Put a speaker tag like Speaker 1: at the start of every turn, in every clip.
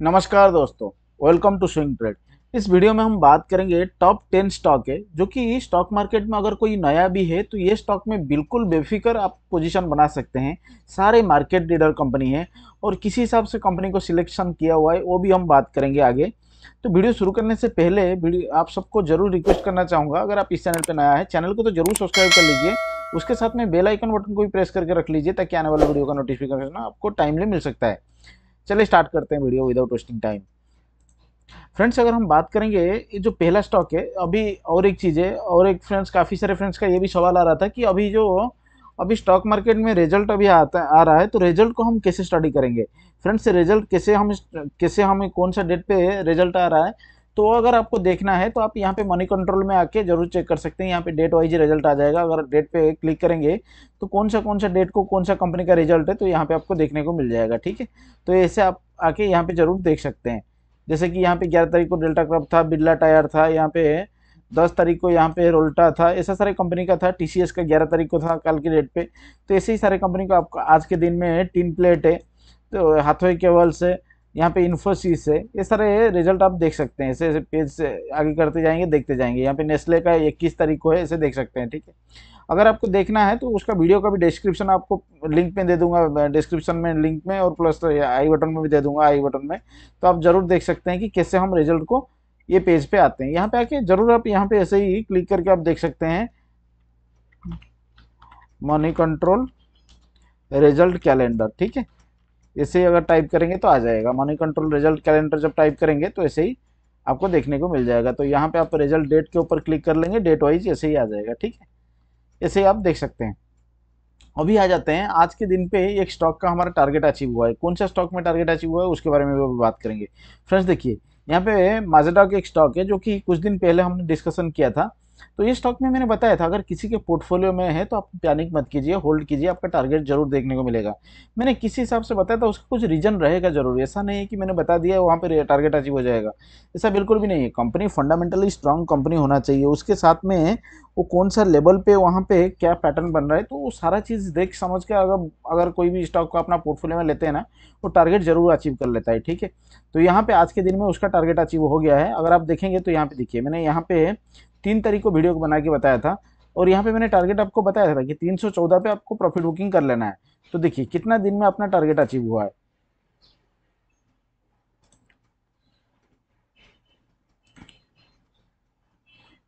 Speaker 1: नमस्कार दोस्तों welcome to swing trade इस वीडियो में हम बात करेंगे टॉप टेन स्टॉक है जो कि स्टॉक मार्केट में अगर कोई नया भी है तो ये स्टॉक में बिल्कुल बेफिक्र आप पोजीशन बना सकते हैं। सारे मार्केट लीडर कंपनी है और किसी हिसाब से कंपनी को सिलेक्शन किया हुआ है, वो भी हम बात करेंगे आगे। तो वीडियो शुरू करने से पहले आप सबको ज़रूर रिक्वेस्ट करना चाहूँगा, अगर आप इस चैनल पर नया है चैनल को तो ज़रूर सब्सक्राइब कर लीजिए। उसके साथ में बेल आइकन बटन को भी प्रेस करके रख लीजिए, ताकि आने वाले वीडियो का नोटिफिकेशन आपको टाइमली मिल सकता है। चलिए स्टार्ट करते हैं video without wasting time friends अगर हम बात करेंगे, ये जो पहला स्टॉक है, अभी और एक चीज़ है, और एक फ्रेंड्स काफ़ी सारे फ्रेंड्स का ये भी सवाल आ रहा था कि अभी जो, अभी स्टॉक मार्केट में रिज़ल्ट अभी आता, आ रहा है तो रिज़ल्ट को हम कैसे स्टडी करेंगे? फ्रेंड्स रिज़ल्ट कैसे हम, कैसे हमें कौन सा डेट पे रिज़ल्ट आ रहा है? तो अगर आपको देखना है तो आप यहाँ पे मनी कंट्रोल में आके ज़रूर चेक कर सकते हैं। यहाँ पे डेट वाइज रिज़ल्ट आ जाएगा। अगर डेट पे क्लिक करेंगे तो कौन सा कौन सा डेट को, कौन सा कंपनी का रिज़ल्ट है तो यहाँ पे आपको देखने को मिल जाएगा, ठीक है? तो ऐसे आप आके यहाँ पे ज़रूर देख सकते हैं। जैसे कि यहाँ पे ग्यारह तारीख को डेल्टा क्रब था बिरला टायर था, यहाँ पे दस तारीख को यहाँ पे रोल्टा था, ऐसा सारे कंपनी का था। टीसीएस का ग्यारह तारीख को था, कल की डेट पे। तो ऐसे ही सारे कंपनी का आपको आज के दिन में टीन प्लेट है तो हाथों केवल्स है यहाँ पे इन्फोसिस है। ये सारे रिज़ल्ट आप देख सकते हैं। ऐसे ऐसे पेज से आगे करते जाएँगे, देखते जाएँगे। यहाँ पे नेस्ले का इक्कीस तारीख को है ऐसे देख सकते हैं, ठीक है। अगर आपको देखना है तो उसका वीडियो का भी डिस्क्रिप्शन आपको लिंक में दे दूँगा डिस्क्रिप्शन में लिंक में और प्लस तो आई बटन में भी दे दूँगा आई बटन में। तो आप ज़रूर देख सकते हैं कि कैसे हम रिज़ल्ट को ये पेज पे आते हैं। यहाँ पे आके ज़रूर आप यहाँ पे ऐसे ही क्लिक करके आप देख सकते हैं। मनी कंट्रोल रिज़ल्ट कैलेंडर ठीक है। ऐसे ही अगर टाइप करेंगे तो आ जाएगा। मनी कंट्रोल रिज़ल्ट कैलेंडर जब टाइप करेंगे तो ऐसे ही आपको देखने को मिल जाएगा। तो यहाँ पे आप रिज़ल्ट डेट के ऊपर क्लिक कर लेंगे डेट वाइज ऐसे ही आ जाएगा, ठीक है? ऐसे ही आप देख सकते हैं। अभी आ जाते हैं। आज के दिन पे एक स्टॉक का हमारा टारगेट अचीव हुआ है। कौन सा स्टॉक में टारगेट अचीव हुआ है, उसके बारे में भी बात करेंगे। फ्रेंड्स देखिए, यहाँ पे माजेडा का एक स्टॉक है, जो कि कुछ दिन पहले हमने डिस्कशन किया था। तो ये स्टॉक में मैंने बताया था, अगर किसी के पोर्टफोलियो में है तो आप पैनिक मत कीजिए होल्ड कीजिए, आपका टारगेट ज़रूर देखने को मिलेगा। मैंने किसी हिसाब से बताया था, उसका कुछ रीजन रहेगा ज़रूर, ऐसा नहीं है कि मैंने बता दिया, वहाँ पर टारगेट अचीव हो जाएगा। ऐसा बिल्कुल भी नहीं है। कंपनी फंडामेंटली स्ट्रांग कंपनी होना चाहिए। उसके साथ में वो कौन सा लेवल पे वहाँ पे क्या पैटर्न बन रहा है तो वो सारा चीज़ देख समझ के अगर अगर कोई भी स्टॉक को अपना पोर्टफोलियो में लेते हैं ना, वो टारगेट ज़रूर अचीव कर लेता है, ठीक है? तो यहाँ पे आज के दिन में उसका टारगेट अचीव हो गया है। अगर आप देखेंगे तो यहाँ पे देखिए, मैंने यहाँ पे तीन तारीख को वीडियो बना के बताया था और यहाँ पे मैंने टारगेट आपको बताया था कि 314 पे आपको प्रॉफिट बुकिंग कर लेना है। तो देखिए, कितना दिन में अपना टारगेट अचीव हुआ है?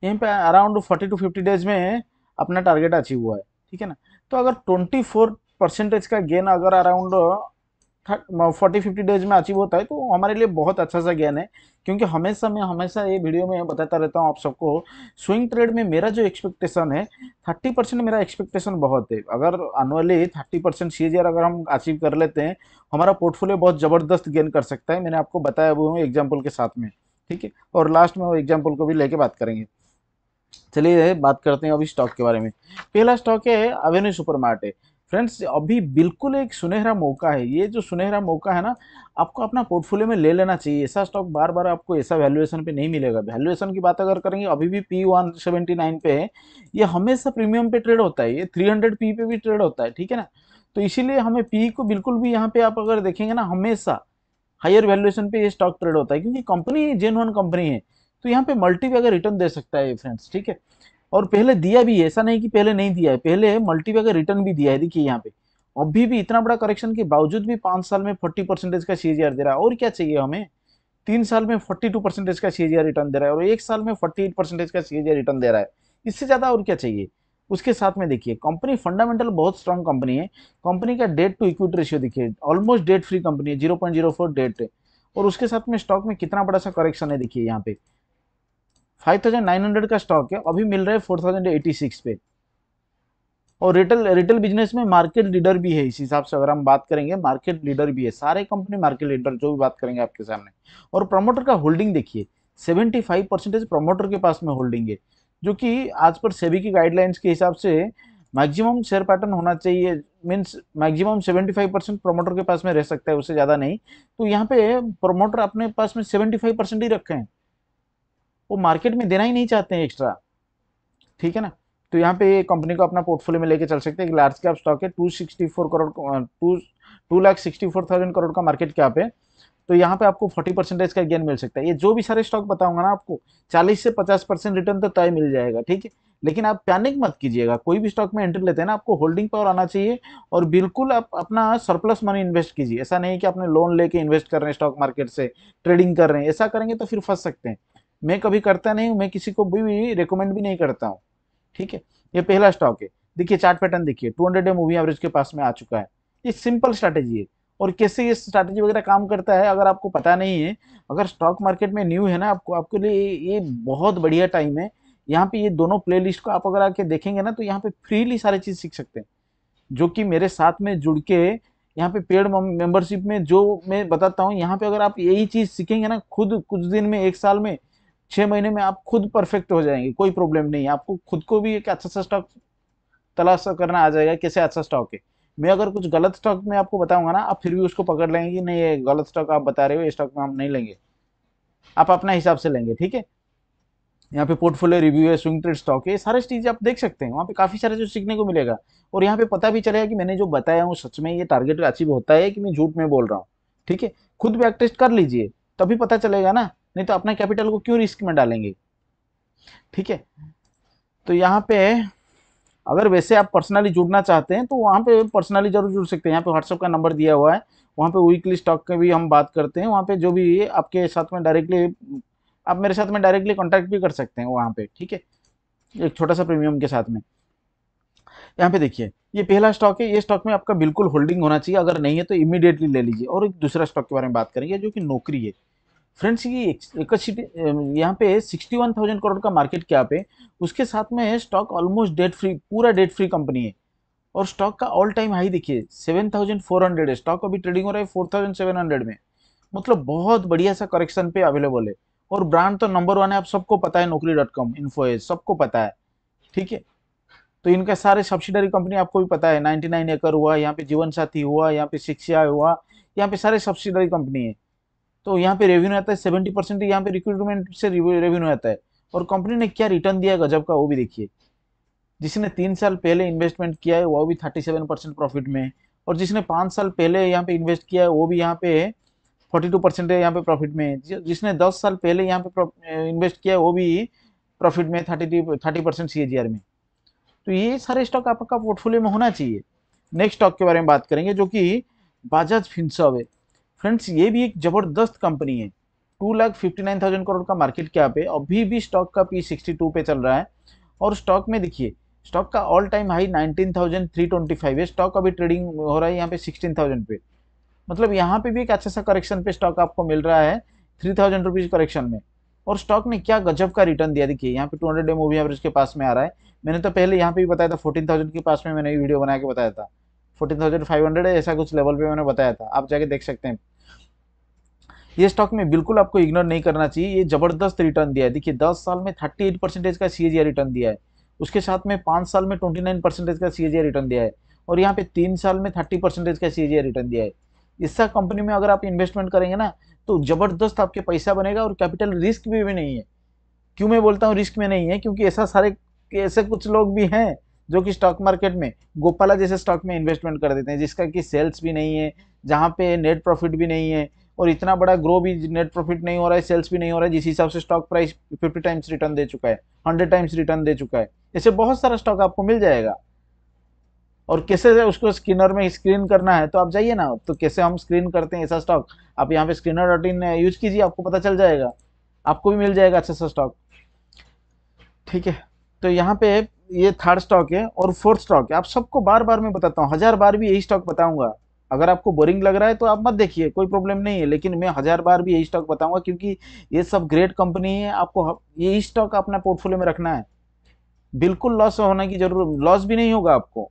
Speaker 1: यहीं पे अराउंड 40 टू 50 डेज़ में अपना टारगेट अचीव हुआ है, ठीक है ना? तो अगर 24 परसेंटेज का गेन अगर अराउंड फोर्टी फिफ्टी डेज़ में अचीव होता है तो हमारे लिए बहुत अच्छा सा ज्ञान है। क्योंकि हमेशा मैं, हमेशा ये वीडियो में बताता रहता हूँ आप सबको स्विंग ट्रेड में मेरा जो एक्सपेक्टेशन है थर्टी परसेंट मेरा एक्सपेक्टेशन बहुत है। अगर अनुअली थर्टी परसेंट सी अगर हम अचीव कर लेते हैं, हमारा पोर्टफोलियो बहुत ज़बरदस्त गेन कर सकता है। मैंने आपको बताया, वो एग्ज़ाम्पल के साथ में, ठीक है? और लास्ट में वो एग्ज़ाम्पल को भी लेके बात करेंगे। चलिए बात करते हैं अभी स्टॉक के बारे में। पहला स्टॉक है अवेन्यू सुपर मार्ट है। फ्रेंड्स अभी बिल्कुल एक सुनहरा मौका है। ये जो सुनहरा मौका है ना, आपको अपना पोर्टफोलियो में ले लेना चाहिए। ऐसा स्टॉक बार बार आपको ऐसा वैल्यूएशन पे नहीं मिलेगा। वैल्यूएशन की बात अगर करेंगे, अभी भी पी वन सेवेंटी नाइन पे है। ये हमेशा प्रीमियम पे ट्रेड होता है। ये थ्री हंड्रेड पी पे भी ट्रेड होता है, ठीक है ना? तो इसीलिए हमें पी को बिल्कुल भी यहाँ पे आप अगर देखेंगे ना, हमेशा हायर वैल्यूएशन पे ये स्टॉक ट्रेड होता है। क्योंकि कंपनी जेन वन कंपनी है। तो यहाँ पे मल्टी अगर रिटर्न दे सकता है फ्रेंड्स ठीक है? और पहले दिया भी है, ऐसा नहीं कि पहले नहीं दिया है, पहले मल्टीपे का रिटर्न भी दिया है, देखिए यहाँ पे। अभी भी इतना बड़ा करेक्शन के बावजूद भी पाँच साल में फोर्टी परसेंटेज का सी दे रहा है, और क्या चाहिए हमें? तीन साल में फोर्टी टू परसेंटेज का सी रिटर्न दे रहा है, और एक साल में फोर्टी एट परसेंटेज का सी रिटर्न दे रहा है। इससे ज़्यादा और क्या चाहिए? उसके साथ में देखिए कंपनी फंडामेंटल बहुत स्ट्रांग कंपनी है। कंपनी का डेट टू इक्विटी रेशियो देखिए ऑलमोस्ट डेट फ्री कंपनी है zero point zero four debt है। और उसके साथ में स्टॉक में कितना बड़ा सा करेक्शन है, देखिए यहाँ पे। 5900 का स्टॉक है, अभी मिल रहा है 4086 पे। और रिटेल रिटेल बिज़नेस में मार्केट लीडर भी है, इस हिसाब से अगर हम बात करेंगे मार्केट लीडर भी है, सारे कंपनी मार्केट लीडर जो भी बात करेंगे आपके सामने। और प्रमोटर का होल्डिंग देखिए 75 परसेंटेज प्रमोटर के पास में होल्डिंग है, जो कि आज पर सेबी की गाइडलाइंस के हिसाब से मैक्सिमम शेयर पैटर्न होना चाहिए मीन्स मैक्सिमम 75 परसेंट प्रमोटर के पास में रह सकता है, उससे ज़्यादा नहीं। तो यहाँ पे प्रमोटर अपने पास में 75 परसेंट ही रखे हैं। वो मार्केट में देना ही नहीं चाहते हैं एक्स्ट्रा ठीक है ना? तो यहाँ पे ये कंपनी को अपना पोर्टफोलियो में लेके चल सकते हैं लार्ज कैप स्टॉक है two sixty four crore two two lakh sixty four thousand crore का मार्केट कैप है। तो यहाँ पे आपको 40 परसेंटेज का गेन मिल सकता है। ये जो भी सारे स्टॉक बताऊँगा ना आपको 40 से 50 परसेंट रिटर्न तो तय मिल जाएगा, ठीक है? लेकिन आप पैनिक मत कीजिएगा। कोई भी स्टॉक में एंट्री लेते हैं ना, आपको होल्डिंग पावर आना चाहिए और बिल्कुल आप अपना सरप्लस मनी इन्वेस्ट कीजिए। ऐसा नहीं कि आपने लोन लेके इन्वेस्ट कर रहे हैं स्टॉक मार्केट से ट्रेडिंग कर रहे हैं। ऐसा करेंगे तो फिर फंस सकते हैं। मैं कभी करता नहीं हूँ, मैं किसी को भी रिकमेंड भी नहीं करता हूँ। ठीक है? ये पहला स्टॉक है। देखिए चार्ट पैटर्न देखिए। टू हंड्रेड मूवी एवरेज के पास में आ चुका है। ये सिंपल स्ट्रैटेजी है। और कैसे ये स्ट्रैटेजी वगैरह काम करता है, अगर आपको पता नहीं है, अगर स्टॉक मार्केट में न्यू है ना, आपको, आपके लिए ये बहुत बढ़िया टाइम है। यहाँ पे ये दोनों प्ले को आप अगर आके देखेंगे ना तो यहाँ पे फ्रीली सारी चीज़ सीख सकते हैं। जो कि मेरे साथ में जुड़ के, यहाँ पे पेड मेंबरशिप में जो मैं बताता हूँ, यहाँ पे अगर आप यही चीज़ सीखेंगे ना, खुद कुछ दिन में, एक साल में छः महीने में आप खुद परफेक्ट हो जाएँगे, कोई प्रॉब्लम नहीं आपको खुद को भी एक अच्छा सा स्टॉक तलाश करना आ जाएगा कैसे अच्छा स्टॉक है। मैं अगर कुछ गलत स्टॉक में आपको बताऊँगा ना, आप फिर भी उसको पकड़ लेंगे कि नहीं, ये गलत स्टॉक आप बता रहे हो, ये स्टॉक में हम नहीं लेंगे। आप अपना हिसाब से लेंगे, ठीक है? यहाँ पे पोर्टफोलियो रिव्यू है स्विंग ट्रेड स्टॉक है सारे चीज़ आप देख सकते हैं। वहाँ पे काफ़ी सारे जो सीखने को मिलेगा। और यहाँ पे पता भी चलेगा कि मैंने जो बताया हूँ, सच में ये टारगेट अचीव होता है कि मैं झूठ में बोल रहा हूँ, ठीक है? खुद भी टेस्ट कर लीजिए, तभी पता चलेगा ना। नहीं तो अपना कैपिटल को क्यों रिस्क में डालेंगे? ठीक है? तो यहाँ पे अगर वैसे आप पर्सनली जुड़ना चाहते हैं तो वहाँ पे पर्सनली ज़रूर जुड़ सकते हैं। यहाँ पे व्हाट्सअप का नंबर दिया हुआ है। वहाँ पे वीकली स्टॉक के भी हम बात करते हैं। वहाँ पे जो भी आपके साथ में डायरेक्टली आप मेरे साथ में डायरेक्टली कॉन्टैक्ट भी कर सकते हैं वहाँ पे। ठीक है? एक छोटा सा प्रीमियम के साथ में। यहाँ पे देखिए, ये पहला स्टॉक है। ये स्टॉक में आपका बिल्कुल होल्डिंग होना चाहिए। अगर नहीं है तो इमीडिएटली ले लीजिए। और एक दूसरा स्टॉक के बारे में बात करेंगे, जो कि नौकरी है। फ्रेंड्स, ये यहाँ पे सिक्सटी वन थाउज़ेंड करोड़ का मार्केट क्या पे? उसके साथ में स्टॉक ऑलमोस्ट डेट फ्री पूरा डेट फ्री कंपनी है। और स्टॉक का ऑल टाइम हाई देखिए सेवन थाउज़ेंड फोर हंड्रेड है। स्टॉक अभी ट्रेडिंग हो रहा है फोर थाउज़ेंड सेवन हंड्रेड में। मतलब बहुत बढ़िया सा करेक्शन पे अवेलेबल है। और ब्रांड तो नंबर वन है, आप सबको पता है, नौकरी डॉट कॉम इन्फो है, सबको पता है। ठीक है? तो इनका सारे सब्सिडरी कंपनी आपको भी पता है। नाइनटी नाइन एकड़ हुआ, यहाँ पे जीवन साथी हुआ, यहाँ पे शिक्षा हुआ, यहाँ पे सारे सब्सिडरी कंपनी है। तो यहाँ पे रेवेन्यू आता है सेवेंटी परसेंट यहाँ पे रिक्रूटमेंट से रेवेन्यू आता है। और कंपनी ने क्या रिटर्न दिया गजब का, वो भी देखिए। जिसने तीन साल पहले इन्वेस्टमेंट किया है वो भी थर्टी सेवन परसेंट प्रॉफिट में और जिसने पाँच साल पहले यहाँ पे इन्वेस्ट किया है, वो भी यहाँ पे फोर्टी टू परसेंट है यहाँ पे प्रॉफिट में जिसने दस साल पहले यहाँ पे इन्वेस्ट किया है, वो भी प्रॉफिट में थर्टी थर्टी परसेंट सी में। तो ये सारे स्टॉक आपका पोर्टफोलियो में होना चाहिए। नेक्स्ट स्टॉक के बारे में बात करेंगे, जो कि बाजाज फिंसव है। फ्रेंड्स, ये भी एक ज़बरदस्त कंपनी है। Two lakh fifty nine thousand crore का मार्केट क्या पे अभी भी स्टॉक का पी सिक्सटी टू पे चल रहा है। और स्टॉक में देखिए, स्टॉक का all time high nineteen thousand three twenty five है। स्टॉक अभी ट्रेडिंग हो रहा है यहाँ पे सिक्सटीन थाउज़ेंड पे। मतलब यहाँ पे भी एक अच्छा सा करेक्शन पे स्टॉक आपको मिल रहा है, थ्री थाउज़ेंड रुपीज़ करेक्शन में। और स्टॉक ने क्या गजब का रिटर्न दिया, देखिए, यहाँ पे टू हंड्रेड मूवी एवरेज के पास में आ रहा है। मैंने तो पहले यहाँ पे भी बताया था, फोर्टीन थाउज़ेंड के पास में मैंने वीडियो बना के बताया था। फोर्टीन थाउज़ेंड फाइव हंड्रेड ऐसा कुछ लेवल पे मैंने बताया था। आप जाके देख सकते हैं। ये स्टॉक में बिल्कुल आपको इग्नोर नहीं करना चाहिए। ये ज़बरदस्त रिटर्न दिया है। देखिए दस साल में थर्टी एट परसेंटेज का सी रिटर्न दिया है। उसके साथ में पाँच साल में ट्वेंटी नाइन परसेंटेज का सी रिटर्न दिया है। और यहाँ पे तीन साल में थर्टी परसेंटेज का सी रिटर्न दिया है। इसका कंपनी में अगर आप इन्वेस्टमेंट करेंगे ना तो ज़बरदस्त आपके पैसा बनेगा और कैपिटल रिस्क भी, भी नहीं है। क्यों मैं बोलता हूँ रिस्क में नहीं है? क्योंकि ऐसा सारे ऐसे कुछ लोग भी हैं जो कि स्टॉक मार्केट में, गोपाला जैसे स्टॉक में इन्वेस्टमेंट कर देते हैं, जिसका कि सेल्स भी नहीं है, जहाँ पे नेट प्रॉफिट भी नहीं है, और इतना बड़ा ग्रो भी नेट प्रॉफिट नहीं हो रहा है सेल्स भी नहीं हो रहा है, जिस हिसाब से stock price fifty times return दे चुका है हंड्रेड टाइम्स रिटर्न दे चुका है, ऐसे बहुत सारा स्टॉक आपको मिल जाएगा। और कैसे उसको स्क्रीनर में स्क्रीन करना है तो आप जाइए ना तो कैसे हम स्क्रीन करते हैं ऐसा स्टॉक आप यहाँ पे स्क्रीनर डॉट इन यूज़ कीजिए, आपको पता चल जाएगा, आपको भी मिल जाएगा अच्छा सा स्टॉक ठीक है तो यहाँ पे ये थर्ड स्टॉक है और फोर्थ स्टॉक है। आप सबको बार बार मैं बताता हूँ, हज़ार बार भी यही स्टॉक बताऊँगा। अगर आपको बोरिंग लग रहा है तो आप मत देखिए, कोई प्रॉब्लम नहीं है, लेकिन मैं हज़ार बार भी यही स्टॉक बताऊँगा क्योंकि ये सब ग्रेट कंपनी है, आपको यही स्टॉक अपना पोर्टफोलियो में रखना है। बिल्कुल लॉस होने की ज़रूरत लॉस भी नहीं होगा आपको।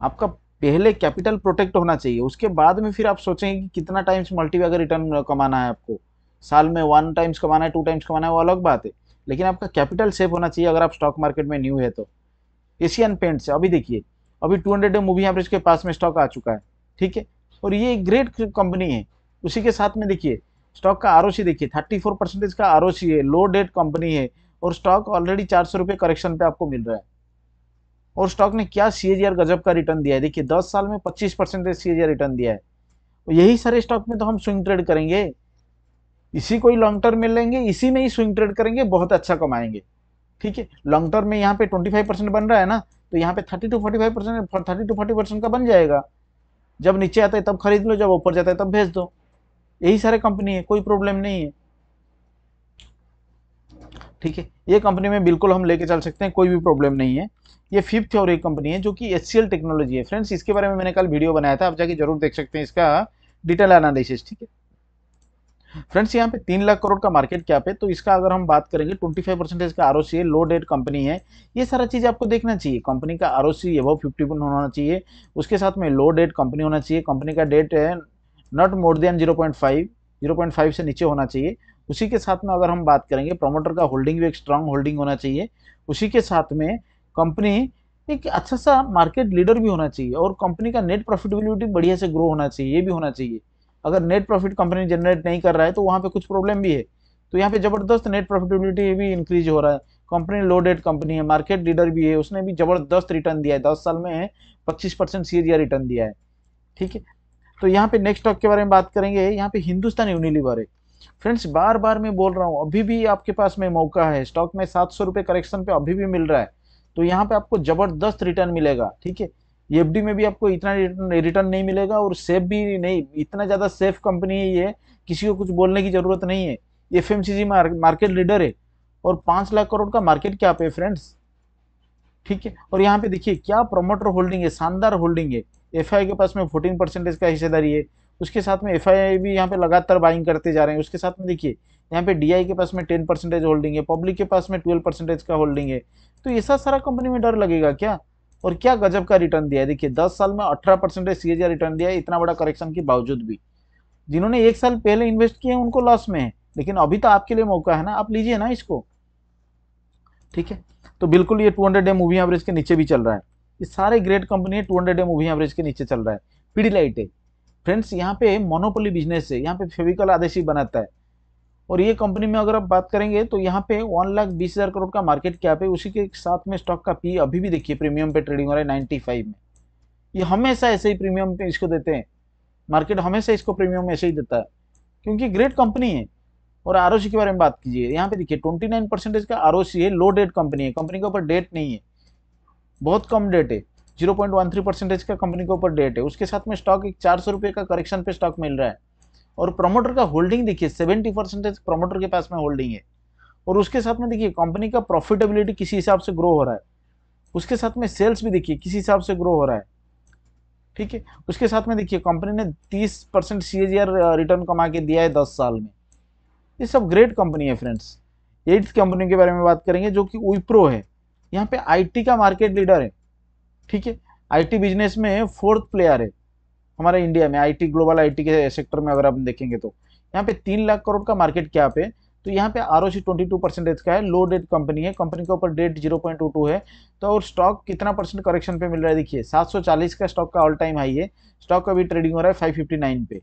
Speaker 1: आपका पहले कैपिटल प्रोटेक्ट होना चाहिए, उसके बाद में फिर आप सोचेंगे कि कितना टाइम्स मल्टीबैगर रिटर्न कमाना है आपको। साल में वन टाइम्स कमाना है टू टाइम्स कमाना है, वो अलग बात है। लेकिन आपका कैपिटल सेफ़ होना चाहिए अगर आप स्टॉक मार्केट में न्यू है तो। एशियन पेंट से, अभी देखिए, अभी 200 हंड्रेड मूवी एवरेज के पास में स्टॉक आ चुका है, ठीक है? और ये एक ग्रेट कंपनी है। उसी के साथ में देखिए स्टॉक का आरओसी देखिए थर्टी फोर परसेंटेज का आरओसी है लो डेट कंपनी है और स्टॉक ऑलरेडी चार सौ रुपये करेक्शन पे आपको मिल रहा है। और स्टॉक ने क्या सी गजब का रिटर्न दिया है? देखिए, दस साल में पच्चीस परसेंटेज सी रिटर्न दिया है। यही सारे स्टॉक में तो हम स्विंग ट्रेड करेंगे। इसी को ही लॉन्ग टर्म में लेंगे इसी में ही स्विंग ट्रेड करेंगे, बहुत अच्छा कमाएँगे। ठीक है? लॉन्ग टर्म में यहाँ पे 25 परसेंट बन रहा है ना तो यहाँ पे 30 to 45 percent thirty to forty percent का बन जाएगा। जब नीचे आता है तब खरीद लो, जब ऊपर जाता है तब भेज दो। यही सारे कंपनी है, कोई प्रॉब्लम नहीं है। ठीक है? ये कंपनी में बिल्कुल हम लेके चल सकते हैं, कोई भी प्रॉब्लम नहीं है। ये फिफ्थ और एक कंपनी है, जो कि एच टेक्नोलॉजी है। फ्रेंड्स इसके बारे में मैंने कल वीडियो बनाया था, आप जाके ज़रूर देख सकते हैं इसका डिटेल एनालिसिस ठीक है? फ्रेंड्स, यहाँ पे तीन लाख करोड़ का मार्केट कैप है तो इसका अगर हम बात करेंगे 25 परसेंटेज का आर है लो डेट कंपनी है, ये सारा चीज़ आपको देखना चाहिए। कंपनी का R O C above fifty होना चाहिए, उसके साथ में लो डेट कंपनी होना चाहिए। कंपनी का डेट है not more than zero point five zero point five से नीचे होना चाहिए। उसी के साथ में अगर हम बात करेंगे प्रमोटर का होल्डिंग भी एक स्ट्रांग होल्डिंग होना चाहिए। उसी के साथ में कंपनी एक अच्छा सा मार्केट लीडर भी होना चाहिए और कंपनी का नेट प्रॉफिटेबिलिटी बढ़िया से ग्रो होना चाहिए, ये भी होना चाहिए। अगर नेट प्रॉफिट कंपनी जनरेट नहीं कर रहा है तो वहाँ पे कुछ प्रॉब्लम भी है। तो यहाँ पे ज़बरदस्त नेट प्रॉफिटेबिलिटी भी इंक्रीज हो रहा है। कंपनी लो डेट कंपनी है मार्केट लीडर भी है, उसने भी ज़बरदस्त रिटर्न दिया है। दस साल में पच्चीस परसेंट रिटर्न दिया है। ठीक है? तो यहाँ पे नेक्स्ट स्टॉक के बारे में बात करेंगे। यहाँ पे हिंदुस्तान यूनिलीवर है। फ्रेंड्स बार बार मैं बोल रहा हूँ, अभी भी आपके पास में मौका है। स्टॉक में सात सौ रुपये करेक्शन पे अभी भी मिल रहा है। तो यहाँ पे आपको ज़बरदस्त रिटर्न मिलेगा। ठीक है? एफ़ में भी आपको इतना रिटर्न नहीं मिलेगा और सेफ़ भी नहीं, इतना ज़्यादा सेफ़ कंपनी है ये, किसी को कुछ बोलने की ज़रूरत नहीं है। एफ़ मार्केट लीडर है। और पाँच लाख करोड़ का मार्केट क्या पे फ्रेंड्स ठीक है? और यहाँ पे देखिए, क्या प्रोमोटर होल्डिंग है, शानदार होल्डिंग है। एफ़ के पास में फोर्टीन परसेंटेज का हिस्सेदारी है। उसके साथ में एफ़ भी यहाँ पे लगातार बाइंग करते जा रहे हैं। उसके साथ में देखिए, यहाँ पे डीआई के पास में टेन परसेंटेज होल्डिंग है। पब्लिक के पास में ट्वेल्व परसेंटेज का होल्डिंग है। तो ऐसा सारा कंपनी में डर लगेगा क्या? और क्या गजब का रिटर्न दिया है? देखिए, दस साल में अठारह परसेंटेज सी रिटर्न दिया है, इतना बड़ा करेक्शन के बावजूद भी। जिन्होंने एक साल पहले इन्वेस्ट किए उनको लॉस में है। लेकिन अभी तो आपके लिए मौका है ना, आप लीजिए ना इसको। ठीक है? तो बिल्कुल ये 200 डे मूवी एवरेज के नीचे भी चल रहा है। ये सारे ग्रेट कंपनी है 200 डे मूवी एवरेज के नीचे चल रहा है। पीडी लाइट है। फ्रेंड्स यहाँ पे मोनोपोली बिज़नेस है। यहाँ पे फेविकल आदेशी बनाता है। और ये कंपनी में अगर आप बात करेंगे तो यहाँ पे वन लाख बीस हज़ार करोड़ का मार्केट कैप है। उसी के साथ में स्टॉक का पी अभी भी देखिए प्रीमियम पे ट्रेडिंग हो रहा है नाइन्टी फाइव में। ये हमेशा ऐसे ही प्रीमियम पे इसको देते हैं। मार्केट हमेशा इसको प्रीमियम ऐसे ही देता है। क्योंकि ग्रेट कंपनी है। और आर के बारे में बात कीजिए। यहाँ पे देखिए ट्वेंटी नाइन परसेंटेज का आरओसी है लो डेट कंपनी है। कंपनी के ऊपर डेट नहीं है। बहुत कम डेट है। Zero point one three percentage का कंपनी के ऊपर डेट है। उसके साथ में स्टॉक एक चार सौ रुपये का करेक्शन पे स्टॉक मिल रहा है। और प्रमोटर का होल्डिंग देखिए सेवेंटी परसेंटेज प्रमोटर के पास में होल्डिंग है। और उसके साथ में देखिए कंपनी का प्रॉफिटेबिलिटी किसी हिसाब से ग्रो हो रहा है। उसके साथ में सेल्स भी देखिए, किसी हिसाब से ग्रो हो रहा है। ठीक है? उसके साथ में देखिए कंपनी ने 30 परसेंट सी रिटर्न कमा के दिया है 10 साल में। ये सब ग्रेट कंपनी है फ्रेंड्स एट्थ कंपनी के बारे में बात करेंगे, जो कि विप्रो है। यहाँ पे आईटी का मार्केट लीडर है। ठीक है? आईटी बिज़नेस में फोर्थ प्लेयर है। हमारे इंडिया में आईटी ग्लोबल आईटी के सेक्टर में अगर आप देखेंगे तो। यहाँ पे तीन लाख करोड़ का मार्केट क्या पे तो यहाँ पे R O C twenty two percentage का है। लो डेट कंपनी है। कंपनी के ऊपर debt zero point two two है। तो और स्टॉक कितना परसेंट करेक्शन पे मिल रहा है? देखिए, सात सौ चालीस का स्टॉक का ऑल टाइम हाई है। स्टॉक का भी ट्रेडिंग हो रहा है फाइव फिफ्टी नाइन पे।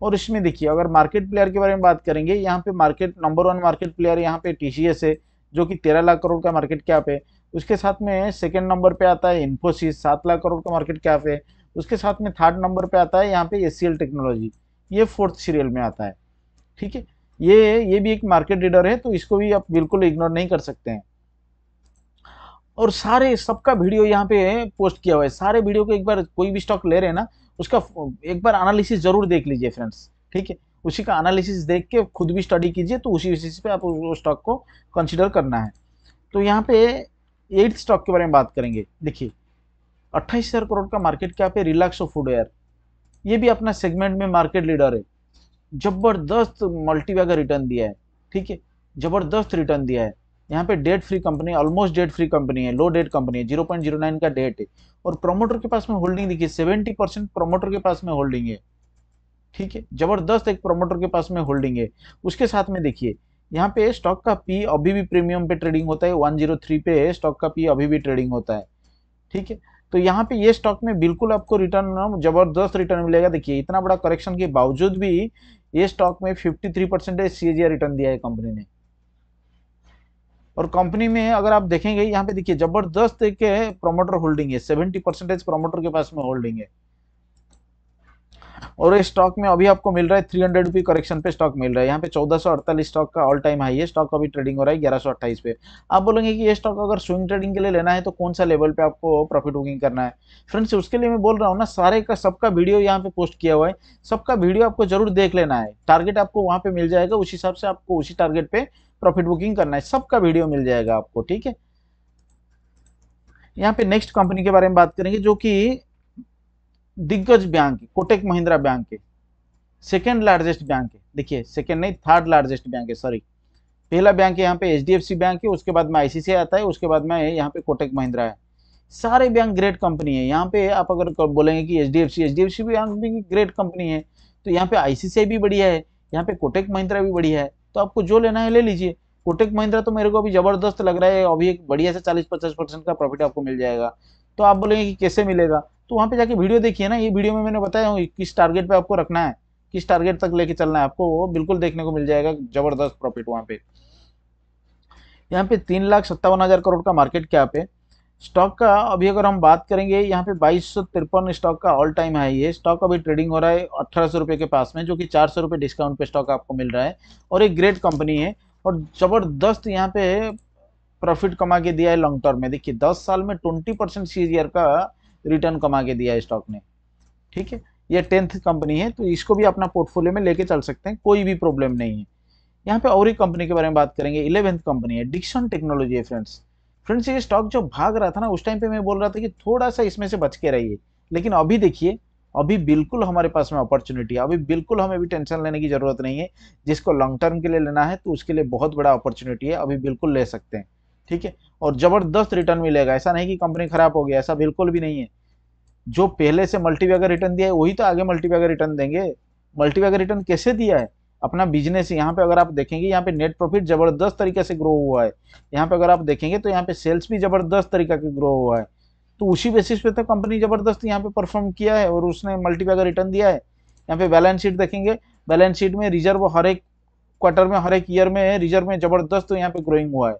Speaker 1: और इसमें देखिए, अगर मार्केट प्लेयर के बारे में बात करेंगे, यहाँ पे market number one market player यहाँ पे टीसीएस है, जो कि तेरह लाख करोड़ का मार्केट कैप है। उसके साथ में सेकेंड नंबर पर आता है इन्फोसिस सात लाख करोड़ का मार्केट कैप है। उसके साथ में थर्ड नंबर पे आता है, यहाँ पे एस टेक्नोलॉजी ये फोर्थ सीरियल में आता है। ठीक है? ये ये भी एक मार्केट लीडर है तो इसको भी आप बिल्कुल इग्नोर नहीं कर सकते हैं। और सारे, सबका वीडियो यहाँ पे पोस्ट किया हुआ है। सारे वीडियो को एक बार कोई भी स्टॉक ले रहे हैं ना, उसका एक बार एनालिसिस ज़रूर देख लीजिए फ्रेंड्स ठीक है? उसी का एनालिसिस देख के खुद भी स्टडी कीजिए तो उसी बेसिस पे आप उस स्टॉक को कंसिडर करना है। तो यहाँ पे एट्थ स्टॉक के बारे में बात करेंगे। देखिए अट्ठाईस हज़ार करोड़ का मार्केट कैप है रिलैक्स ऑफ़ फ़ूड एयर ये भी अपना सेगमेंट में मार्केट लीडर है। ज़बरदस्त मल्टीवै रिटर्न दिया है, ठीक है? ज़बरदस्त रिटर्न दिया है। यहाँ पे debt free company almost debt free company है लो डेट कंपनी है ज़ीरो पॉइंट ज़ीरो नाइन का डेट है। और प्रोमोटर के पास में होल्डिंग देखिए सेवेंटी परसेंट प्रोमोटर के पास में होल्डिंग है, ठीक है? ज़बरदस्त एक प्रोमोटर के पास में होल्डिंग है। उसके साथ में देखिए, यहाँ पे स्टॉक का पी अभी भी प्रीमियम पे ट्रेडिंग होता है वन ज़ीरो थ्री पे स्टॉक का पी अभी भी ट्रेडिंग होता है, ठीक है? तो यहाँ पे ये स्टॉक में बिल्कुल आपको रिटर्न ज़बरदस्त रिटर्न मिलेगा। देखिए, इतना बड़ा करेक्शन के बावजूद भी ये स्टॉक में 53 परसेंटेज सी रिटर्न दिया है कंपनी ने। और कंपनी में अगर आप देखेंगे, यहाँ पे देखिए, ज़बरदस्त एक प्रोमोटर होल्डिंग है। 70 परसेंटेज प्रोमोटर के पास में होल्डिंग है। और इस स्टॉक में अभी आपको मिल रहा है थ्री हंड्रेड रुपी करेक्शन पे स्टॉक मिल रहा है। यहाँ पे चौदह सौ अड़तालीस स्टॉक का ऑल टाइम हाई है। स्टॉक अभी ट्रेडिंग हो रहा है ग्यारह सौ अट्ठाईस पे। आप बोलेंगे कि ये स्टॉक अगर स्विंग ट्रेडिंग के लिए लेना है तो कौन सा लेवल पे आपको प्रॉफिट बुकिंग करना है? फ्रेंड्स उसके लिए मैं बोल रहा हूँ ना, सारे का, सबका वीडियो यहाँ पे पोस्ट किया हुआ है। सबका वीडियो आपको ज़रूर देख लेना है। टारगेट आपको वहाँ पे मिल जाएगा। उस हिसाब से आपको उसी टारगेट पे प्रॉफिट बुकिंग करना है। सबका वीडियो मिल जाएगा आपको, ठीक है? यहाँ पे नेक्स्ट कंपनी के बारे में बात करेंगे, जो कि दिग्गज बैंक कोटेक महिंद्रा बैंक के सेकेंड लार्जेस्ट बैंक है देखिए सेकेंड नहीं थर्ड लार्जेस्ट बैंक है सॉरी पहला बैंक है यहाँ पे एच बैंक है, उसके बाद में आईसीसी आता है, उसके बाद में यहाँ पे कोटेक महिंद्रा है। सारे बैंक ग्रेट कंपनी है, यहाँ पे आप अगर बोलेंगे कि H D F C H D F C bank भी ग्रेट कंपनी है तो यहाँ पे आईसीसीआई भी बढ़िया है, यहाँ पे कोटेक महिंद्रा भी बढ़िया है तो आपको जो लेना है ले लीजिए। कोटेक महिंद्रा तो मेरे को अभी ज़बरदस्त लग रहा है, अभी एक बढ़िया से चालीस पचास परसेंट का प्रॉफिट आपको मिल जाएगा। तो आप बोलेंगे कि कैसे मिलेगा? तो वहाँ पे जाके वीडियो देखिए ना, ये वीडियो में मैंने बताया हूँ किस टारगेट पे आपको रखना है, किस टारगेट तक लेके चलना है आपको, वो बिल्कुल देखने को मिल जाएगा, ज़बरदस्त प्रॉफिट वहाँ पे। यहाँ पे तीन लाख सत्तावन हज़ार करोड़ का मार्केट कैप है। स्टॉक का अभी अगर हम बात करेंगे, यहाँ पे बाईस स्टॉक का ऑल टाइम हाई है। स्टॉक अभी ट्रेडिंग हो रहा है रुपये के पास में, जो कि चार सौ डिस्काउंट पे स्टॉक आपको मिल रहा है। और एक ग्रेट कंपनी है और ज़बरदस्त यहाँ पे प्रॉफिट कमा के दिया है लॉन्ग टर्म में। देखिए, दस साल में ट्वेंटी परसेंट सी का रिटर्न कमा के दिया स्टॉक ने। ठीक है? ये टेंथ कंपनी है तो इसको भी अपना पोर्टफोलियो में लेके चल सकते हैं, कोई भी प्रॉब्लम नहीं है। यहाँ पे और एक कंपनी के बारे में बात करेंगे इलेवेंथ कंपनी है डिक्शन टेक्नोलॉजी है फ्रेंड्स फ्रेंड्स ये स्टॉक जो भाग रहा था ना, उस टाइम पे मैं बोल रहा था कि थोड़ा सा इसमें से बच के रहिए। लेकिन अभी देखिए, अभी बिल्कुल हमारे पास में अपॉर्चुनिटी है। अभी बिल्कुल हमें भी टेंशन लेने की ज़रूरत नहीं है। जिसको लॉन्ग टर्म के लिए लेना है तो उसके लिए बहुत बड़ा अपॉर्चुनिटी है। अभी बिल्कुल ले सकते हैं। ठीक है? और ज़बरदस्त रिटर्न मिलेगा। ऐसा नहीं कि कंपनी खराब हो गया, ऐसा बिल्कुल भी नहीं है। जो पहले से मल्टीवैगर रिटर्न दिया है, वही तो आगे मल्टीवैगर रिटर्न देंगे। मल्टीवैगर रिटर्न कैसे दिया है? अपना बिज़नेस यहाँ पे अगर आप देखेंगे, यहाँ पे नेट प्रॉफिट ज़बरदस्त तरीके से ग्रो हुआ है। यहाँ पे अगर आप देखेंगे तो यहाँ पे सेल्स भी ज़बरदस्त तरीका के ग्रो हुआ है। तो उसी बेसिस पे तो कंपनी ज़बरदस्त यहाँ पे परफॉर्म किया है और उसने मल्टीवैगर रिटर्न दिया है। यहाँ पे बैलेंस शीट देखेंगे। बैलेंस शीट में रिज़र्व हर एक क्वार्टर में, हर एक ईयर में रिज़र्व में ज़बरदस्त यहाँ पे ग्रोइंग हुआ है।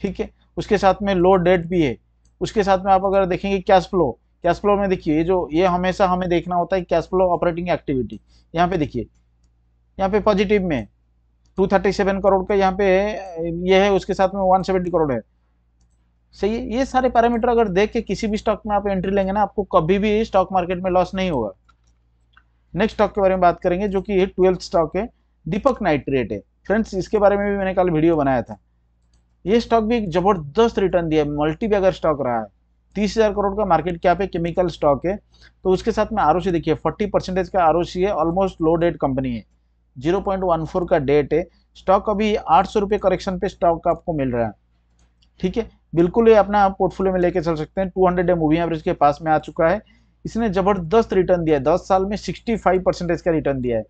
Speaker 1: ठीक है? उसके साथ में लो डेट भी है। उसके साथ में आप अगर देखेंगे कैश फ्लो कैश फ्लो में देखिए, ये जो, ये हमेशा हमें देखना होता है कैश फ्लो ऑपरेटिंग एक्टिविटी यहाँ पे देखिए, यहाँ पे पॉजिटिव में 237 करोड़ का यहाँ पे, ये है, उसके साथ में 170 करोड़ है। सही है? ये सारे पैरामीटर अगर देख के किसी भी स्टॉक में आप एंट्री लेंगे ना, आपको कभी भी स्टॉक मार्केट में लॉस नहीं होगा। नेक्स्ट स्टॉक के बारे में बात करेंगे, जो कि ट्वेल्थ स्टॉक है दीपक नाइट्रेट है। फ्रेंड्स इसके बारे में भी मैंने कल वीडियो बनाया था। ये स्टॉक भी ज़बरदस्त रिटर्न दिया है। मल्टी बैगर स्टॉक रहा है, तीस हज़ार करोड़ का मार्केट कैप है केमिकल स्टॉक है तो उसके साथ में आर देखिए फोर्टी परसेंटेज का आर है ऑलमोस्ट लो डेट कंपनी है। ज़ीरो पॉइंट वन फोर का डेट है। स्टॉक अभी आठ सौ रुपये करेक्शन पे स्टॉक आपको मिल रहा है। ठीक है? बिल्कुल ये अपना पोर्टफोलियो में लेके चल सकते हैं। टू हंड्रेड मूवी एवरेज के पास में आ चुका है। इसने ज़बरदस्त रिटर्न दिया है। दस साल में सिक्सटी फाइव परसेंटेज का रिटर्न दिया है।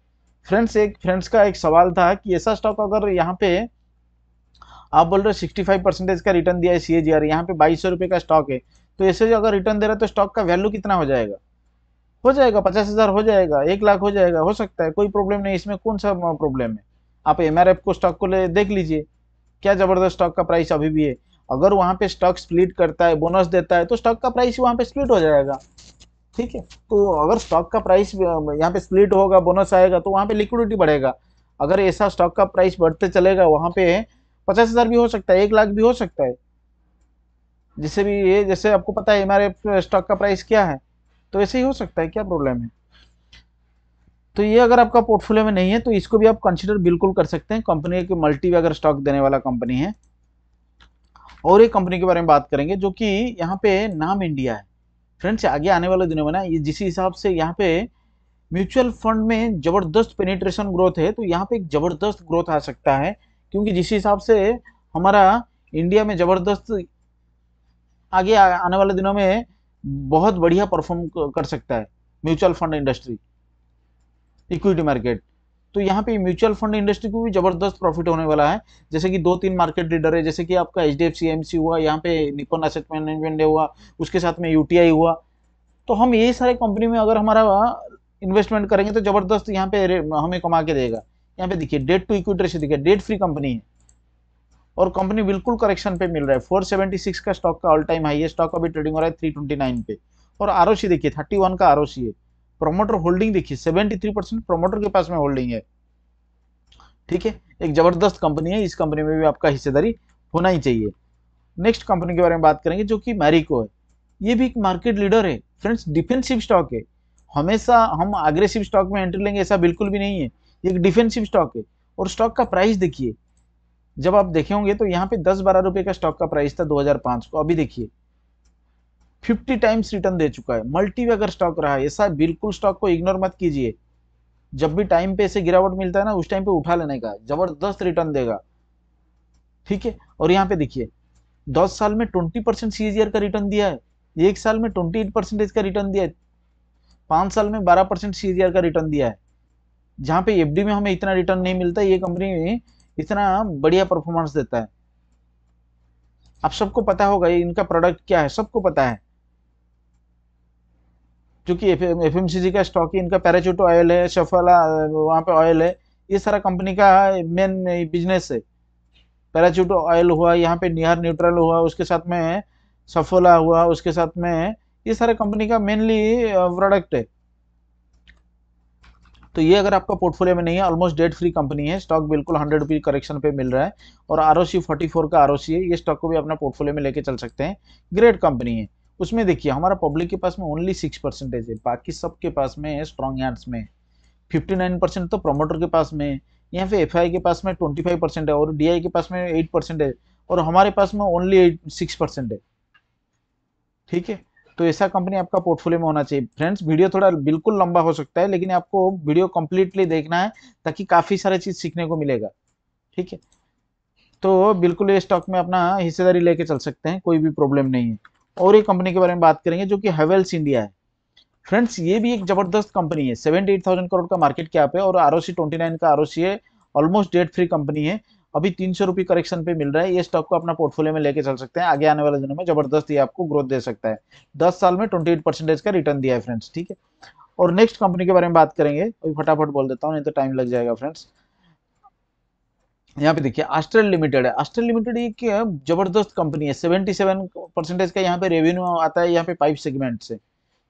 Speaker 1: फ्रेंड्स एक फ्रेंड्स का एक सवाल था कि ऐसा स्टॉक अगर यहाँ पे आप बोल रहे सिक्सटी फाइव परसेंटेज का रिटर्न दिया है सी ए जी आर यहाँ पे बाईस सौ रुपये का स्टॉक है। तो ऐसे अगर रिटर्न दे रहा है तो स्टॉक का वैल्यू कितना हो जाएगा? हो जाएगा, पचास हज़ार हो जाएगा, एक लाख हो जाएगा, हो सकता है, कोई प्रॉब्लम नहीं, इसमें कौन सा प्रॉब्लम है? आप एमआरएफ को स्टॉक को ले, देख लीजिए, क्या ज़बरदस्त स्टॉक का प्राइस अभी भी है। अगर वहाँ पे स्टॉक स्प्लिट करता है बोनस देता है तो स्टॉक का प्राइस वहाँ पे स्प्लिट हो जाएगा। ठीक है? तो अगर स्टॉक का प्राइस यहाँ पे स्प्लिट होगा बोनस आएगा तो वहाँ पे लिक्विडिटी बढ़ेगा। अगर ऐसा स्टॉक का प्राइस बढ़ते चलेगा, वहाँ पे पचास हज़ार भी हो सकता है, एक लाख भी हो सकता है। जिससे भी ये, जैसे आपको पता है, हमारे स्टॉक का प्राइस क्या है तो ऐसे ही हो सकता है, क्या प्रॉब्लम है? तो ये अगर आपका पोर्टफोलियो में नहीं है तो इसको भी आप कंसिडर बिल्कुल कर सकते हैं। कंपनी के मल्टी अगर स्टॉक देने वाला कंपनी है, और एक कंपनी के बारे में बात करेंगे, जो कि यहाँ पे नाम इंडिया है। फ्रेंड्स आगे आने वाले दिनों में ना जिस हिसाब से यहाँ पे म्यूचुअल फंड में ज़बरदस्त पेनिट्रेशन ग्रोथ है तो यहाँ पे एक ज़बरदस्त ग्रोथ आ सकता है। क्योंकि जिस हिसाब से हमारा इंडिया में ज़बरदस्त आगे आने वाले दिनों में बहुत बढ़िया परफॉर्म कर सकता है mutual fund industry equity market तो यहाँ पे म्यूचुअल फंड इंडस्ट्री को भी ज़बरदस्त प्रॉफिट होने वाला है। जैसे कि दो तीन मार्केट लीडर है, जैसे कि आपका H D F C M C हुआ, यहाँ पे निपन एसेट मैनेजमेंट हुआ, उसके साथ में यूटीआई हुआ। तो हम ये सारे कंपनी में अगर हमारा इन्वेस्टमेंट करेंगे तो ज़बरदस्त यहाँ पे हमें कमा के देगा। यहाँ पे देखिए डेट टू इक्विटी रेशियो देखिए डेट फ्री कंपनी है। और कंपनी बिल्कुल करेक्शन पे मिल रहा है। 476 का स्टॉक का ऑल टाइम हाई है। स्टॉक अभी ट्रेडिंग हो रहा है 329 पे। और आर देखिए 31 का आर है। प्रोमोटर होल्डिंग देखिए 73 परसेंट प्रोमोटर के पास में होल्डिंग है। ठीक है? एक ज़बरदस्त कंपनी है। इस कंपनी में भी आपका हिस्सेदारी होना ही चाहिए। नेक्स्ट कंपनी के बारे में बात करेंगे, जो कि मैरिको है। ये भी एक मार्केट लीडर है। फ्रेंड्स डिफेंसिव स्टॉक है। हमेशा हम अग्रेसिव स्टॉक में एंट्री लेंगे, ऐसा बिल्कुल भी नहीं है। एक डिफेंसिव स्टॉक है। और स्टॉक का प्राइस देखिए, जब आप देखे होंगे तो यहाँ पे दस बारह रुपए का स्टॉक का प्राइस था 2005 को, अभी देखिए। 50 टाइम्स रिटर्न दे चुका है। मल्टी अगर स्टॉक रहा है। ऐसा बिल्कुल स्टॉक को इग्नोर मत कीजिए। जब भी टाइम पे ऐसे गिरावट मिलता है ना, उस टाइम पे उठा लेने का, ज़बरदस्त रिटर्न देगा। ठीक है? और यहाँ पे देखिए, दस साल में ट्वेंटी परसेंट सीजीआर का रिटर्न दिया है। एक साल में ट्वेंटी एट परसेंटेज का रिटर्न दिया है। पाँच साल में बारह परसेंट सीजीआर का रिटर्न दिया है। जहाँ पे एफडी में हमें इतना रिटर्न नहीं मिलता, ये कंपनी इतना बढ़िया परफॉर्मेंस देता है। आप सबको पता होगा इनका प्रोडक्ट क्या है, सबको पता है। क्योंकि एफ़ एम का स्टॉक है इनका पैराचूट ऑयल है सफला वहाँ पे ऑयल है, ये सारा कंपनी का मेन बिज़नेस है। पैराचूट ऑयल हुआ, यहाँ पे निहार न्यूट्रल हुआ, उसके साथ में सफोला हुआ, उसके साथ में ये सारे कंपनी का मेनली प्रोडक्ट है। तो ये अगर आपका पोर्टफोलियो में नहीं है ऑलमोस्ट डेट फ्री कंपनी है स्टॉक बिल्कुल हंड्रेड रुपीज़ करेक्शन पे मिल रहा है और आर ओ फोर का आर है, ये स्टॉक को भी अपना पोर्टफोलियो में लेके चल सकते हैं। ग्रेट कंपनी है। उसमें देखिए, हमारा पब्लिक के पास में ओनली सिक्स परसेंटेज है, बाकी सबके पास में है स्ट्रॉन्ग हैंड्स में। फिफ्टी नाइन परसेंट तो प्रोमोटर के पास में यहाँ पे एफ़ के पास में ट्वेंटी फाइव परसेंट है और डीआई के पास में एट परसेंट है और हमारे पास में ओनली सिक्स परसेंट है। ठीक है? तो ऐसा कंपनी आपका पोर्टफोलियो में होना चाहिए। फ्रेंड्स वीडियो थोड़ा बिल्कुल लंबा हो सकता है, लेकिन आपको वीडियो कंप्लीटली देखना है, ताकि काफ़ी सारे चीज़ सीखने को मिलेगा। ठीक है? तो बिल्कुल ये स्टॉक में अपना हिस्सेदारी लेके चल सकते हैं, कोई भी प्रॉब्लम नहीं है। और एक कंपनी के बारे में बात करेंगे, जो कि हेवेल्स इंडिया है। फ्रेंड्स ये भी एक ज़बरदस्त कंपनी है। सेवेंटी करोड़ का मार्केट कैप है, और आर ओ ट्वेंटी का आर ओ सी है ऑलमोस्ट डेट फ्री कंपनी है। अभी तीन सौ रुपये करेक्शन पे मिल रहा है। ये स्टॉक को अपना पोर्टफोलियो में लेके चल सकते हैं। आगे आने वाले दिनों में ज़बरदस्त ये आपको ग्रोथ दे सकता है। दस साल में ट्वेंटी एट परसेंटेज का रिटर्न दिया है फ्रेंड्स ठीक है? और नेक्स्ट कंपनी के बारे में बात करेंगे। अभी फटाफट बोल देता हूँ, नहीं तो टाइम लग जाएगा फ्रेंड्स यहाँ पे देखिए आस्ट्रल लिमिटेड है। आस्ट्रल लिमिटेड एक ज़बरदस्त कंपनी है। सेवेंटी सेवन परसेंटेज का यहाँ पे रेवेन्यू आता है, यहाँ पे पाइप सेगमेंट से,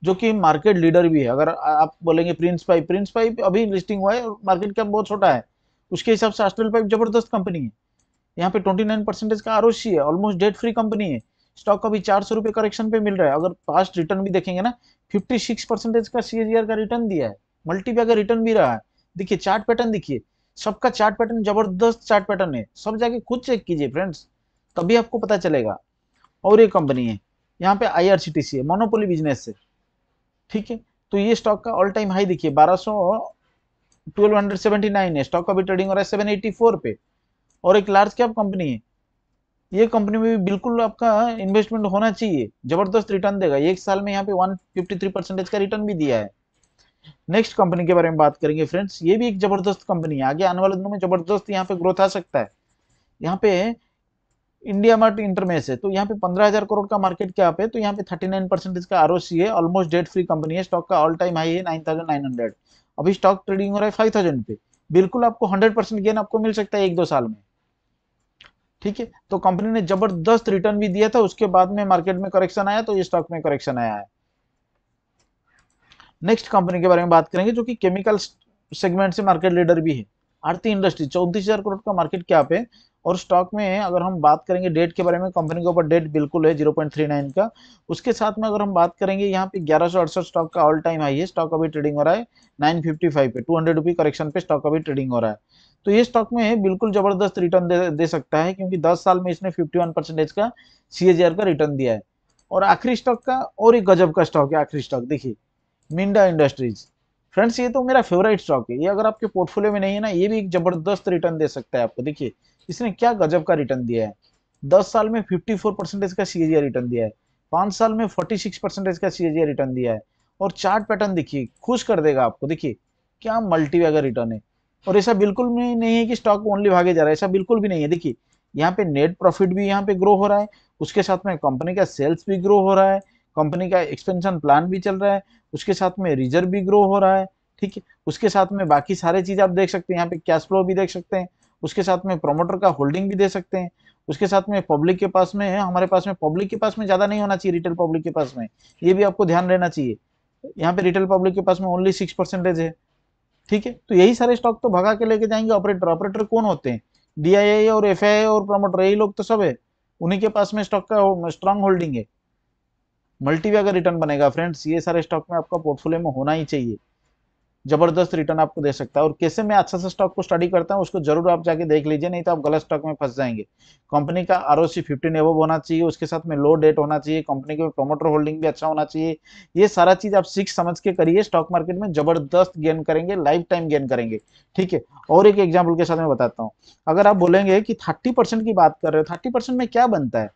Speaker 1: जो कि मार्केट लीडर भी है। अगर आप बोलेंगे प्रिंस पाइप प्रिंस पाइप अभी लिस्टिंग हुआ है मार्केट कैप बहुत छोटा है। उसके हिसाब से आस्ट्रल पाइप ज़बरदस्त कंपनी है। यहाँ पे ट्वेंटी नाइन परसेंटेज का आर है ऑलमोस्ट डेट फ्री कंपनी है। स्टॉक अभी चार सौ रुपये करेक्शन पे मिल रहा है। अगर पास्ट रिटर्न भी देखेंगे ना फिफ्टी सिक्स परसेंटेज का सी का रिटर्न दिया है। मल्टीपे का रिटर्न भी रहा है। देखिए चार्ट पैटर्न देखिए। सबका चार्ट पैटर्न ज़बरदस्त चार्ट पैटर्न है। सब जाके खुद चेक कीजिए फ्रेंड्स तभी आपको पता चलेगा। और एक कंपनी है। यहाँ पे सी है मोनोपोली बिज़नेस से ठीक है? तो ये स्टॉक का ऑल टाइम हाई देखिए, बारह सौ ट्वेल्व हंड्रेड सेवेंटी नाइन है स्टॉक का भी ट्रेडिंग हो रहा है सेवन एटी फोर पे। और एक लार्ज कैप कंपनी है। ये कंपनी में भी बिल्कुल आपका इन्वेस्टमेंट होना चाहिए। ज़बरदस्त रिटर्न देगा। एक साल में यहाँ पे वन फिफ्टी थ्री परसेंटेज का रिटर्न भी दिया है। नेक्स्ट कंपनी के बारे में बात करेंगे फ्रेंड्स ये भी एक ज़बरदस्त कंपनी है। आगे आने वाले दिनों में ज़बरदस्त यहाँ पे ग्रोथ आ सकता है। यहाँ पे इंडिया मार्ट इंटरमेस है। तो यहाँ पे पंद्रह हज़ार करोड़ का मार्केट क्या है। तो यहाँ पे थर्टी नाइन परसेंटेज का आर है। ऑलमोस्ट डेट फ्री कंपनी है। स्टॉक का ऑल टाइम हाई है। नाइन थाउज़ेंड नाइन हंड्रेड अभी स्टॉक ट्रेडिंग हो रहा है फाइव थाउज़ेंड पे। बिल्कुल आपको हंड्रेड परसेंट गेन आपको मिल सकता है एक दो साल में। ठीक है? तो कंपनी ने ज़बरदस्त रिटर्न भी दिया था, उसके बाद में मार्केट में करेक्शन आया तो ये स्टॉक में करेक्शन आया है। नेक्स्ट कंपनी के बारे में बात करेंगे, जो कि केमिकल सेगमेंट से मार्केट लीडर भी है। आरती इंडस्ट्री चौंतीस करोड़ का मार्केट क्या है। और स्टॉक में अगर हम बात करेंगे डेट के बारे में कंपनी के ऊपर डेट बिल्कुल है 0.39 का। उसके साथ में अगर हम बात करेंगे यहाँ पे ग्यारह स्टॉक का ऑल टाइम हाई है। स्टॉक अभी ट्रेडिंग हो रहा है 955 पे। टू हंड्रेड रुपी करेक्शन पे स्टॉक अभी ट्रेडिंग हो रहा है। तो ये स्टॉक में बिल्कुल ज़बरदस्त रिटर्न दे, दे सकता है क्योंकि दस साल में इसने फिफ्टी का सी का रिटर्न दिया है। और आखिरी स्टॉक का और एक गजब का स्टॉक है आखिरी स्टॉक देखिए मिंडा इंडस्ट्रीज़ फ्रेंड्स ये तो मेरा फेवरेट स्टॉक है। ये अगर आपके पोर्टफोलियो में नहीं है ना ये भी एक ज़बरदस्त रिटर्न दे सकता है आपको देखिए। इसने क्या गजब का रिटर्न दिया है? दस साल में फिफ्टी फोर परसेंटेज का सीएजीआर रिटर्न दिया है। पाँच साल में फोर्टी सिक्स परसेंटेज का सी रिटर्न दिया है। और चार्ट पैटर्न देखिए, खुश कर देगा आपको। देखिए, क्या मल्टी वैगर रिटर्न है। और ऐसा बिल्कुल भी नहीं है कि स्टॉक ओनली भागे जा रहा है। ऐसा बिल्कुल भी नहीं है। देखिए, यहाँ पे नेट प्रॉफिट भी यहाँ पे ग्रो हो रहा है। उसके साथ में कंपनी का सेल्स भी ग्रो हो रहा है। कंपनी का एक्सपेंशन प्लान भी चल रहा है। उसके साथ में रिज़र्व भी ग्रो हो रहा है। ठीक है? उसके साथ में बाकी सारे चीज़ आप देख सकते हैं। यहाँ पे कैश फ्लो भी देख सकते हैं। उसके साथ में प्रोमोटर का होल्डिंग भी दे सकते हैं। उसके साथ में पब्लिक के पास में है, हमारे पास में पब्लिक के पास में ज़्यादा नहीं होना चाहिए रिटेल पब्लिक के पास में। ये भी आपको ध्यान रहना चाहिए। यहाँ पे रिटेल पब्लिक के पास में ओनली सिक्स परसेंटेज है। ठीक है? तो यही सारे स्टॉक तो भगा के लेके जाएँगे ऑपरेटर ऑपरेटर कौन होते हैं? डी और एफ़ और प्रमोटर यही लोग तो सब है। उन्हीं के पास में स्टॉक का स्ट्रांग होल्डिंग है। मल्टीवे अगर रिटर्न बनेगा फ्रेंड्स ये सारे स्टॉक में आपका पोर्टफोलियो में होना ही चाहिए। ज़बरदस्त रिटर्न आपको दे सकता है। और कैसे मैं अच्छा सा स्टॉक को स्टडी करता हूँ, उसको ज़रूर आप जाके देख लीजिए, नहीं तो आप गलत स्टॉक में फंस जाएँगे। कंपनी का आर ओ सी फिफ्टीन एवो होना चाहिए, उसके साथ में लो डेट होना चाहिए कंपनी के प्रोमोटर होल्डिंग भी अच्छा होना चाहिए। ये सारा चीज़ आप सीख समझ के करिए स्टॉक मार्केट में ज़बरदस्त गेन करेंगे लाइफ टाइम गेन करेंगे। ठीक है? और एक एग्ज़ाम्पल के साथ मैं बताता हूँ। अगर आप बोलेंगे कि थर्टी की बात कर रहे हो थर्टी में क्या बनता है?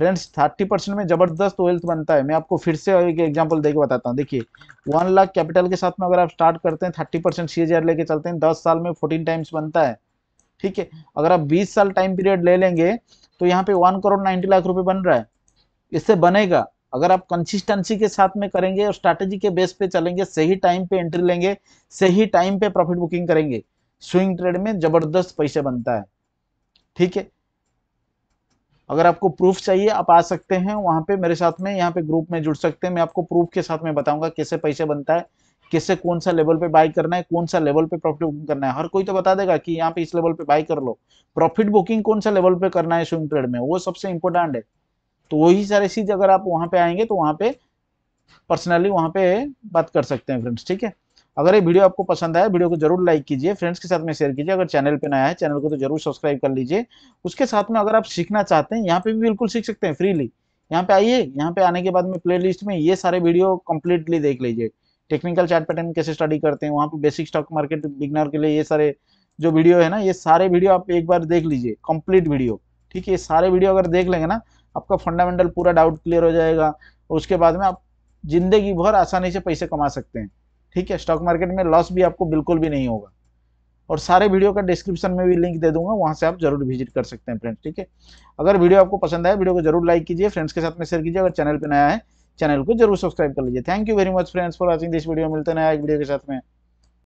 Speaker 1: फ्रेंड्स थर्टी परसेंट में ज़बरदस्त वेल्थ बनता है। मैं आपको फिर से एक एग्जांपल देके बताता हूँ। देखिए वन लाख कैपिटल के साथ में अगर आप स्टार्ट करते हैं थर्टी परसेंट सी लेके चलते हैं, दस साल में फोर्टीन टाइम्स बनता है। ठीक है? अगर आप बीस साल टाइम पीरियड ले लेंगे तो यहाँ पे वन करोड़ नाइन्टी लाख रुपए बन रहा है। इससे बनेगा। अगर आप कंसिस्टेंसी के साथ में करेंगे और स्ट्रैटेजी के बेस पे चलेंगे, सही टाइम पे एंट्री लेंगे, सही टाइम पे प्रॉफिट बुकिंग करेंगे स्विंग ट्रेड में ज़बरदस्त पैसे बनता है। ठीक है? अगर आपको प्रूफ चाहिए, आप आ सकते हैं वहाँ पे मेरे साथ में, यहाँ पे ग्रुप में जुड़ सकते हैं। मैं आपको प्रूफ के साथ में बताऊँगा कैसे पैसे बनता है, कैसे कौन सा लेवल पे बाई करना है, कौन सा लेवल पे प्रॉफिट बुकिंग करना है। हर कोई तो बता देगा कि यहाँ पे इस लेवल पे बाई कर लो। प्रॉफिट बुकिंग कौन सा लेवल पे करना है स्विंग ट्रेड में? वो सबसे इंपॉर्टेंट है। तो वही सारे चीज़ अगर आप वहाँ पे आएँगे तो वहाँ पे पर्सनली वहाँ पे बात कर सकते हैं फ्रेंड्स ठीक है? अगर ये वीडियो आपको पसंद आया, वीडियो को ज़रूर लाइक कीजिए फ्रेंड्स के साथ में शेयर कीजिए, अगर चैनल पे नया है चैनल को तो ज़रूर सब्सक्राइब कर लीजिए। उसके साथ में अगर आप सीखना चाहते हैं, यहाँ पे भी बिल्कुल सीख सकते हैं फ्रीली यहाँ पे आइए, यहाँ पे आने के बाद में प्ले में ये सारे वीडियो कंप्लीटली देख लीजिए। टेक्निकल चार्ट पैटर्न कैसे स्टडी करते हैं, वहाँ पे बेसिक स्टॉक मार्केट बिगनर के लिए ये सारे जो वीडियो है ना, ये सारे वीडियो आप एक बार देख लीजिए कंप्लीट वीडियो ठीक है, ये सारे वीडियो अगर देख लेंगे ना, आपका फंडामेंटल पूरा डाउट क्लियर हो जाएगा उसके बाद में आप ज़िंदगी भर आसानी से पैसे कमा सकते हैं। ठीक है स्टॉक मार्केट में लॉस भी आपको बिल्कुल भी नहीं होगा। और सारे वीडियो का डिस्क्रिप्शन में भी लिंक दे दूँगा, वहाँ से आप ज़रूर विज़िट कर सकते हैं फ्रेंड्स ठीक है? अगर वीडियो आपको पसंद आए वीडियो को ज़रूर लाइक कीजिए फ्रेंड्स के साथ में शेयर कीजिए, अगर चैनल पर नया है चैनल को ज़रूर सब्सक्राइब कर लीजिए। Thank you very much friends for watching this video मिलते नया एक वीडियो के साथ में।